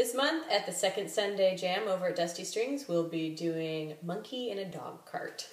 This month at the second Sunday jam over at Dusty Strings, we'll be doing Monkey in a Dog Cart.